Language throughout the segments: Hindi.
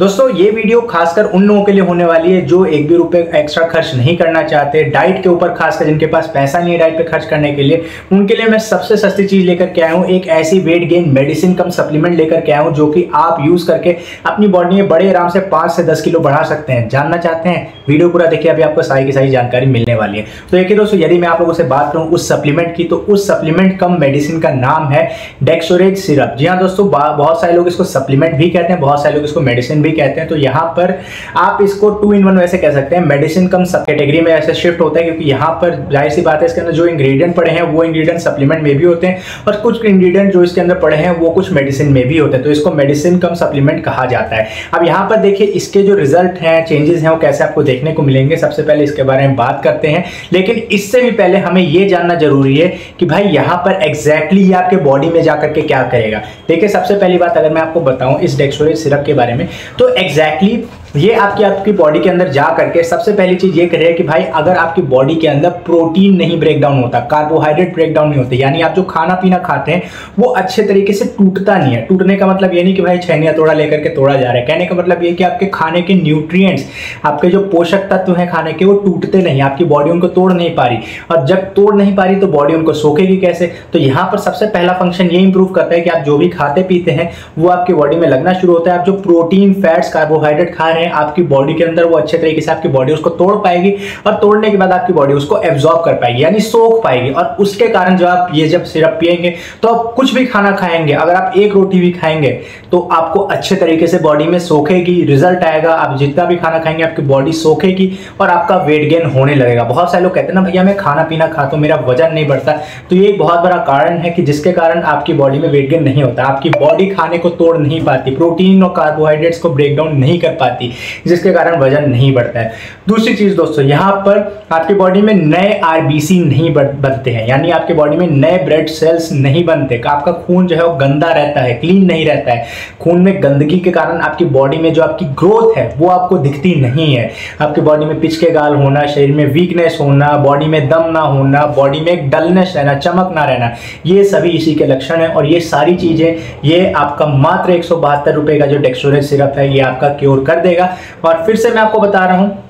दोस्तों, ये वीडियो खासकर उन लोगों के लिए होने वाली है जो एक भी रुपए एक्स्ट्रा खर्च नहीं करना चाहते। डाइट के ऊपर खासकर जिनके पास पैसा नहीं है डाइट पे खर्च करने के लिए, उनके लिए मैं सबसे सस्ती चीज़ लेकर के आया हूँ। एक ऐसी weight gain medicine cum supplement लेकर के आया हूँ जो कि आप यूज़ करके अपनी बॉडी में बड़े आराम से पाँच से दस किलो बढ़ा सकते हैं। जानना चाहते हैं? वीडियो पूरा देखिए, अभी आपको सारी की सारी जानकारी मिलने वाली है। तो देखिए दोस्तों, यदि मैं आप लोगों से बात करूँ उस सप्लीमेंट की तो उस सप्लीमेंट कम मेडिसिन का नाम है डेक्सोरेज सिरप जी हाँ दोस्तों बहुत सारे लोग इसको सप्लीमेंट भी कहते हैं, बहुत सारे लोग इसको मेडिसिन भी कहते हैं तो यहाँ पर आप इसको टू इन वन वैसे कह सकते हैं। मेडिसिन कम सब कैटेगरी में ऐसे शिफ्ट होता है, क्योंकि यहाँ पर ज़ाहिर सी बात है, इसके अंदर जो इंग्रेडिएंट पड़े हैं, वो इंग्रेडिएंट सप्लीमेंट में भी होते हैं, और कुछ इंग्रेडिएंट जो इसके अंदर पड़े हैं, वो कुछ मेडिसिन में भी होते हैं। तो इसको मेडिसिन कम सप्लीमेंट कहा जाता है। अब यहाँ पर देखिए, इसके जो रिज़ल्ट हैं चेंजेस हैं, वो कैसे आपको देखने को मिलेंगे, सबसे पहले इसके बारे में बात करते हैं। लेकिन इससे भी पहले हमें ये जानना ज़रूरी है कि भाई, यहाँ पर एग्जैक्टली ये आपके बॉडी में जाकर के क्या करेगा। देखिए, सबसे पहली बात अगर मैं आपको बताऊँ, इस डेक्सोरेज सिरप के बारे में तो एग्जैक्टली ये आपकी आपकी बॉडी के अंदर जा करके सबसे पहली चीज़ ये करेगा कि भाई, अगर आपकी बॉडी के अंदर प्रोटीन नहीं ब्रेक डाउन होता कार्बोहाइड्रेट ब्रेक डाउन नहीं होते, यानी आप जो खाना पीना खाते हैं, वो अच्छे तरीके से टूटता नहीं है। टूटने का मतलब ये नहीं कि भाई छैनिया तोड़ा लेकर के तोड़ा जा रहा है। कहने का मतलब ये कि आपके खाने के न्यूट्रिएंट्स आपके जो पोषक तत्व हैं खाने के, वो टूटते नहीं, आपकी बॉडी उनको तोड़ नहीं पा रही। और जब तोड़ नहीं पा रही तो बॉडी उनको सोखेगी कैसे? तो यहाँ पर सबसे पहला फ़ंक्शन ये इंप्रूव करता है कि आप जो भी खाते पीते हैं, वो आपकी बॉडी में लगना शुरू होता है। आप जो प्रोटीन फैट्स कार्बोहाइड्रेट खा रहे हैं आपकी बॉडी के अंदर वो अच्छे तरीके से आपकी बॉडी उसको तोड़ पाएगी और तोड़ने के बाद आपकी बॉडी उसको एब्जॉर्ब कर पाएगी, यानी सोख पाएगी। और उसके कारण जब आप ये जब सिरप पिएँगे तो आप कुछ भी खाना खाएँगे, अगर आप एक रोटी भी खाएँगे तो आपको अच्छे तरीके से बॉडी में सोखेगी रिज़ल्ट आएगा, आप जितना भी खाना खाएँगे, आपकी बॉडी सोखेगी और आपका वेट गेन होने लगेगा। बहुत सारे लोग कहते हैं ना, भैया, मैं खाना पीना खाता हूँ, मेरा वज़न नहीं बढ़ता। तो ये एक बहुत बड़ा कारण है कि जिसके कारण आपकी बॉडी में वेट गेन नहीं होता। आपकी बॉडी खाने को तोड़ नहीं पाती, प्रोटीन और कार्बोहाइड्रेट्स को ब्रेक डाउन नहीं कर पाती। जिसके कारण वज़न नहीं बढ़ता है। दूसरी चीज़ दोस्तों, यहाँ पर आपकी बॉडी में नए आरबीसी नहीं बनते हैं। यानी आपकी बॉडी में नए ब्लड सेल्स नहीं बनते। आपका खून जो है वो गंदा रहता है क्लीन नहीं रहता है। खून में गंदगी के कारण आपकी बॉडी में जो आपकी ग्रोथ है, वो आपको दिखती नहीं है। आपकी बॉडी में पिचके गाल होना, शरीर में वीकनेस होना बॉडी में दम ना होना बॉडी में डलनेस रहना, चमक ना रहना, ये सभी इसी के लक्षण है। और ये सारी चीज़ें, ये आपका मात्र एक सौ बहत्तर रुपए का जो डेक्सोरेज सिरप है, ये आपका क्योर कर देगा। और फिर से मैं आपको बता रहा हूँ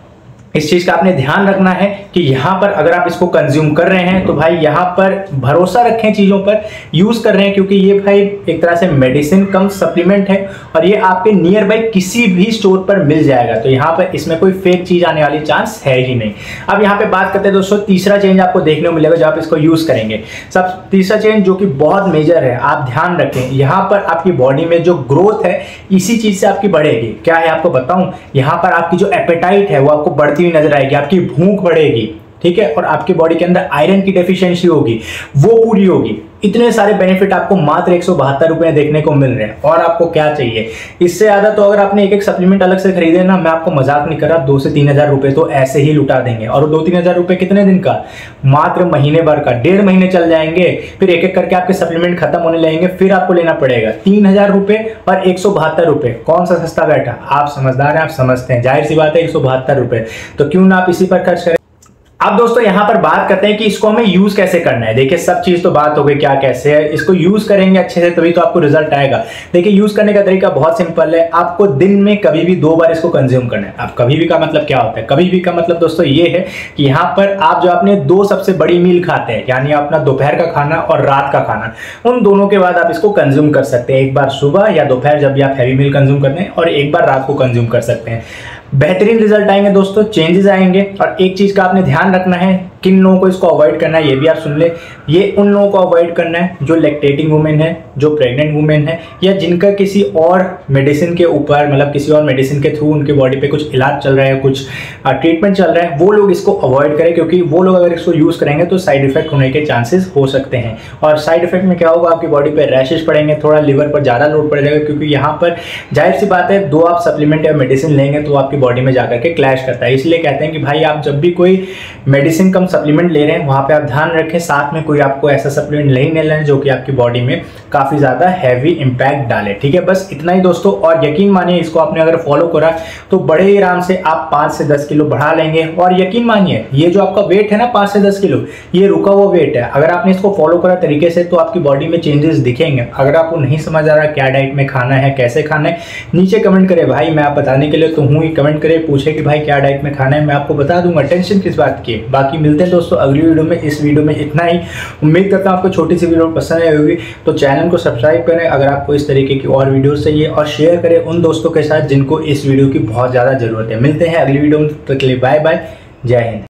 इस चीज़ का आपने ध्यान रखना है कि यहाँ पर अगर आप इसको कंज्यूम कर रहे हैं तो भाई यहाँ पर भरोसा रखें चीज़ों पर यूज़ कर रहे हैं, क्योंकि ये भाई एक तरह से मेडिसिन कम सप्लीमेंट है और ये आपके नियर बाई किसी भी स्टोर पर मिल जाएगा। तो यहाँ पर इसमें कोई फेक चीज़ आने वाली चांस है ही नहीं। अब यहाँ पे बात करते हैं दोस्तों, तीसरा चेंज आपको देखने को मिलेगा जब आप इसको यूज़ करेंगे। सब, तीसरा चेंज जो कि बहुत मेजर है, आप ध्यान रखें, यहाँ पर आपकी बॉडी में जो ग्रोथ है, इसी चीज़ से आपकी बढ़ेगी। क्या है आपको बताऊँ? यहाँ पर आपकी जो एपेटाइट है, वो आपको बढ़ती बढ़ती हुई नज़र आएगी आपकी भूख बढ़ेगी। ठीक है? और आपकी बॉडी के अंदर आयरन की डेफिशिएंसी होगी, वो पूरी होगी। इतने सारे बेनिफिट आपको मात्र एक सौ देखने को मिल रहे हैं। और आपको क्या चाहिए? इससे ज़्यादा तो अगर आपने एक एक सप्लीमेंट अलग से खरीदे ना, मैं आपको मज़ाक नहीं कर रहा, दो से तीन हज़ार रुपए तो ऐसे ही लुटा देंगे। और दो तीन हज़ार रुपए कितने दिन का? मात्र महीने भर का। डेढ़ महीने चल जाएँगे, फिर एक एक करके आपके सप्लीमेंट खत्म होने लगेंगे, फिर आपको लेना पड़ेगा। तीन हज़ार रुपए और एक सौ बहत्तर रुपए। कौन सा सस्ता बैठा? आप समझदार हैं, आप समझते हैं। ज़ाहिर सी बात है, एक सौ बहत्तर रुपए। तो क्यों ना आप इसी पर खर्च करें? अब दोस्तों, यहाँ पर बात करते हैं कि इसको हमें यूज़ कैसे करना है। देखिए, सब चीज़ तो बात हो गई, क्या कैसे है। इसको यूज़ करेंगे अच्छे से, तभी तो आपको रिज़ल्ट आएगा। देखिए यूज़ करने का तरीका बहुत सिंपल है। आपको दिन में कभी भी दो बार इसको कंज्यूम करना है। आप कभी भी का मतलब क्या होता है? कभी भी का मतलब दोस्तों ये है कि यहाँ पर आप जो अपने दो सबसे बड़ी मील खाते हैं, यानी अपना दोपहर का खाना और रात का खाना, उन दोनों के बाद आप इसको कंज्यूम कर सकते हैं। एक बार सुबह या दोपहर जब भी आप हैवी मील कंज्यूम करते हैं और एक बार रात को कंज्यूम कर सकते हैं। बेहतरीन रिज़ल्ट आएँगे दोस्तों चेंजेस आएँगे और एक चीज़ का आपने ध्यान रखना है किन लोगों को इसको अवॉइड करना है, ये भी आप सुन ले। ये उन लोगों को अवॉइड करना है जो लेक्टेटिंग वुमेन है, जो प्रेग्नेंट वुमेन है, या जिनका किसी और मेडिसिन के ऊपर मतलब किसी और मेडिसिन के थ्रू उनके बॉडी पे कुछ इलाज चल रहा है, कुछ ट्रीटमेंट चल रहा है, वो लोग इसको अवॉइड करें, क्योंकि वो लोग अगर इसको यूज़ करेंगे तो साइड इफ़ेक्ट होने के चांसेस हो सकते हैं। और साइड इफ़ेक्ट में क्या होगा, आपकी बॉडी पर रैशेज पड़ेंगे, थोड़ा लिवर पर ज़्यादा लोड पड़ जाएगा, क्योंकि यहाँ पर ज़ाहिर सी बात है, दो आप सप्लीमेंट या मेडिसिन लेंगे तो आपकी बॉडी में जाकर के क्लैश करता है। इसलिए कहते हैं कि भाई, आप जब भी कोई मेडिसिन कम सप्लीमेंट ले रहे हैं, वहाँ पे आप ध्यान रखें, साथ में कोई आपको ऐसा सप्लीमेंट नहीं लेना है जो कि आपकी बॉडी में काफ़ी ज़्यादा हैवी इंपैक्ट डाले, ठीक है? बस इतना ही दोस्तों, और यकीन मानिए, इसको आपने अगर फॉलो करा तो बड़े ही आराम से आप पाँच से दस किलो बढ़ा लेंगे। और यकीन मानिए, ये जो आपका वेट है ना पाँच से दस किलो, ये रुका हुआ वेट है। अगर आपने इसको फॉलो करा तरीके से तो आपकी बॉडी में चेंजेस दिखेंगे। अगर आपको नहीं समझ आ रहा क्या डाइट में खाना है, कैसे खाना है, नीचे कमेंट करें, भाई, मैं आप बताने के लिए तो हूँ ही। कमेंट करें, पूछे कि, भाई, क्या डाइट में खाना है? मैं आपको बता दूँगा, टेंशन किस बात की बाकी मिलते हैं दोस्तों, अगली वीडियो में, इस वीडियो में इतना ही। उम्मीद करता हूँ आपको छोटी सी वीडियो पसंद आई होगी। तो चैनल को सब्सक्राइब करें, अगर आपको इस तरीके की और वीडियो चाहिए, और शेयर करें उन दोस्तों के साथ जिनको इस वीडियो की बहुत ज़्यादा ज़रूरत है। मिलते हैं अगली वीडियो में तक के लिए बाय बाय जय हिंद।